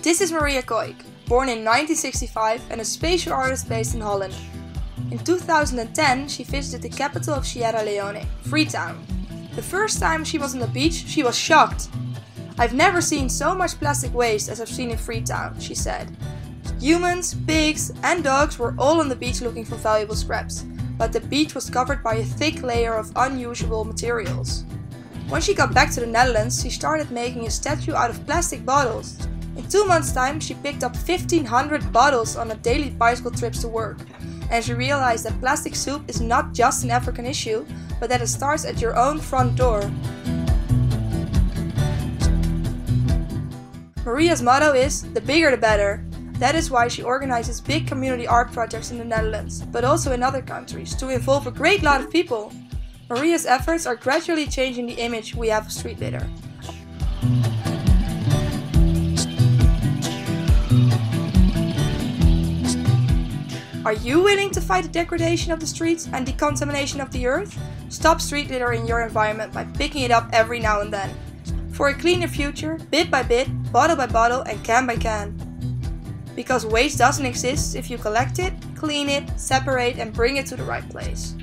This is Maria Koijck, born in 1965 and a spatial artist based in Holland. In 2010, she visited the capital of Sierra Leone, Freetown. The first time she was on the beach, she was shocked. I've never seen so much plastic waste as I've seen in Freetown, she said. Humans, pigs, and dogs were all on the beach looking for valuable scraps, but the beach was covered by a thick layer of unusual materials. When she got back to the Netherlands, she started making a statue out of plastic bottles. In two months' time, she picked up 1500 bottles on a daily bicycle trips to work. And she realized that plastic soup is not just an African issue, but that it starts at your own front door. Maria's motto is the bigger the better. That is why she organizes big community art projects in the Netherlands, but also in other countries, to involve a great lot of people. Maria's efforts are gradually changing the image we have of street litter. Are you willing to fight the degradation of the streets and decontamination of the earth? Stop street litter in your environment by picking it up every now and then. For a cleaner future, bit by bit, bottle by bottle, and can by can. Because waste doesn't exist if you collect it, clean it, separate, and bring it to the right place.